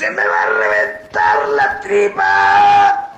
¡Se me va a reventar la tripa!